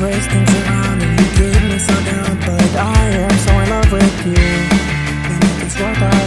ways things around and you give me so down But I am so in love with you And if it's worth it.